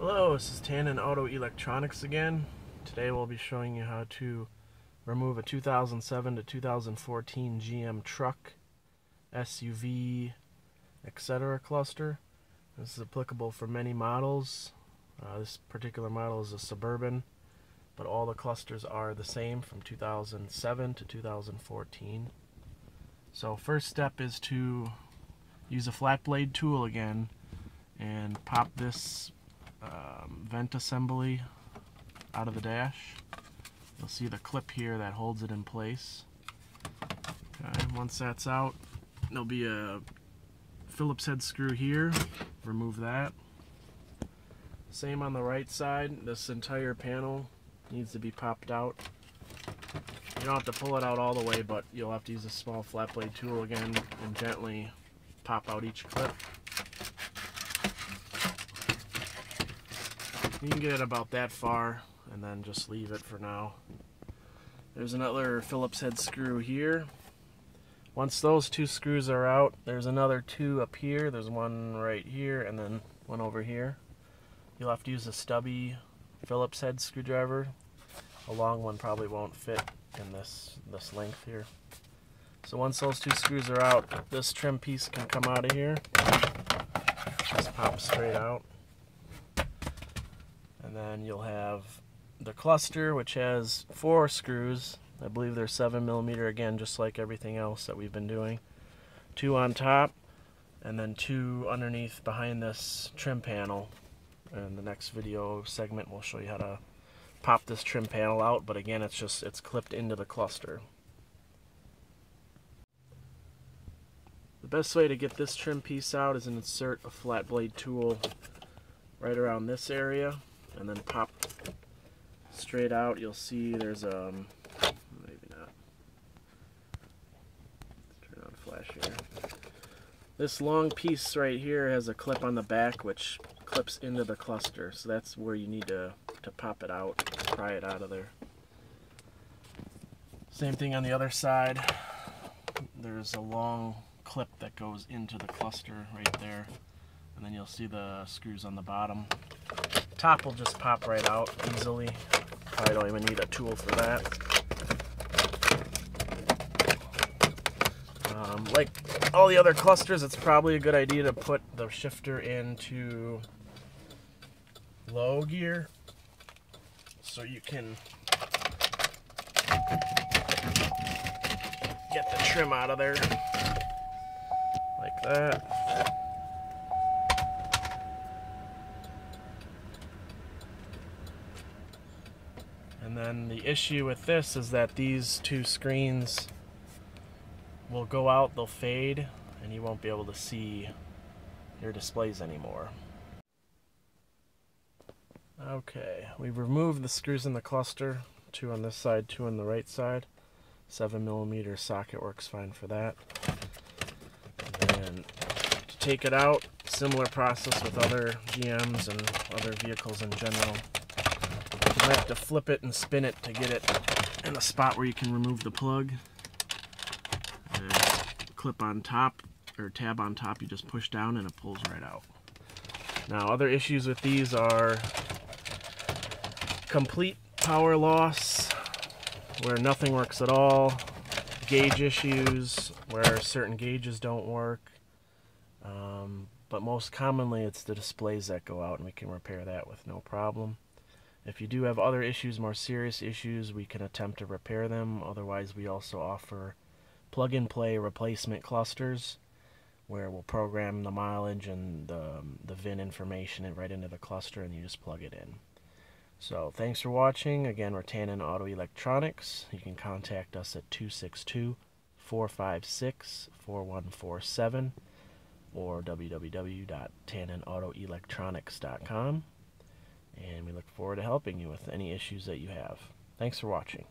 Hello, this is Tanin Auto Electronix again. Today we'll be showing you how to remove a 2007 to 2014 GM truck, SUV, etc. cluster. This is applicable for many models. Uh, this particular model is a Suburban, but all the clusters are the same from 2007 to 2014. So first step is to use a flat blade tool again and pop this um, vent assembly out of the dash. You'll see the clip here that holds it in place. Okay, once that's out, there'll be a Phillips head screw here. Remove that. Same on the right side. This entire panel needs to be popped out. You don't have to pull it out all the way, but you'll have to use a small flat blade tool again and gently pop out each clip. You can get it about that far and then just leave it for now. There's another Phillips head screw here. Once those two screws are out, there's another two up here. There's one right here and then one over here. You'll have to use a stubby Phillips head screwdriver. A long one probably won't fit in this, this length here. So once those two screws are out, this trim piece can come out of here. Just pop straight out. And then you'll have the cluster, which has four screws. I believe they're seven millimeter again, just like everything else that we've been doing. Two on top, and then two underneath behind this trim panel. And the next video segment will show you how to pop this trim panel out, but again, it's just, it's clipped into the cluster. The best way to get this trim piece out is to insert a flat blade tool right around this area and then pop straight out, you'll see there's a, um, maybe not, turn on flash here. This long piece right here has a clip on the back which clips into the cluster, so that's where you need to, to pop it out, pry it out of there. Same thing on the other side. There's a long clip that goes into the cluster right there, and then you'll see the screws on the bottom top will just pop right out easily. Probably don't even need a tool for that. Um, like all the other clusters, it's probably a good idea to put the shifter into low gear so you can get the trim out of there like that. And then the issue with this is that these two screens will go out, they'll fade, and you won't be able to see your displays anymore. Okay, we've removed the screws in the cluster, two on this side, two on the right side. 7 millimeter socket works fine for that. And to take it out, similar process with other GMs and other vehicles in general. You have to flip it and spin it to get it in a spot where you can remove the plug. Clip on top, or tab on top, you just push down and it pulls right out. Now other issues with these are complete power loss, where nothing works at all, gauge issues, where certain gauges don't work, um, but most commonly it's the displays that go out and we can repair that with no problem. If you do have other issues, more serious issues, we can attempt to repair them. Otherwise, we also offer plug-and-play replacement clusters where we'll program the mileage and the, um, the VIN information right into the cluster and you just plug it in. So thanks for watching. Again, we're Tanin Auto Electronix. You can contact us at 262-456-4147 or www.taninautoelectronix.com and we look forward to helping you with any issues that you have. Thanks for watching.